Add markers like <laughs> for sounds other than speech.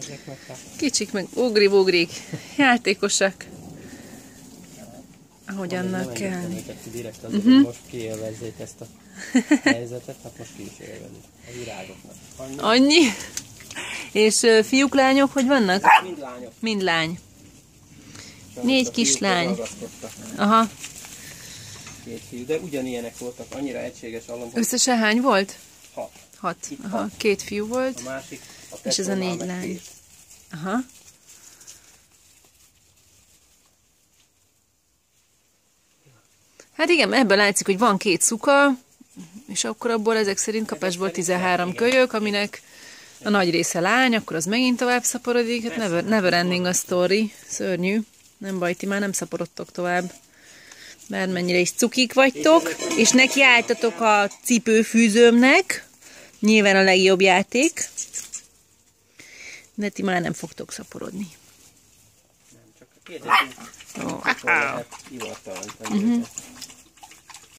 Ezek meg Kicsik meg ugri-bugrik, játékosak. Ahogy nem annak kell. direkt azért, hogy most kiélvezzék ezt a <laughs> helyzetet, hát most ki is élvezik. A virágoknak. Annyi, Annyi. És ö, fiúk, lányok, hogy vannak? mind lányok. Mind lány. Sajnos Négy kislány. Aha. Két fiú, de ugyanilyenek voltak, annyira egységes hogy Összesen hány volt? hat. Hat. Itt Aha. hat. Két fiú volt. A másik, És ez a négy lány. Aha. Hát igen, ebből látszik, hogy van két szuka, és akkor abból ezek szerint kapásból 13 kölyök, aminek a nagy része lány, akkor az megint tovább szaporodik. Hát never, never ending a story. Szörnyű. Nem baj, ti már nem szaporodtok tovább. Bármennyire is cukik vagytok, és nekiálltatok a cipőfűzőmnek. Nyilván a legjobb játék. De ti már nem fogtok szaporodni. Nem, csak a lehet ivartalanítani őket.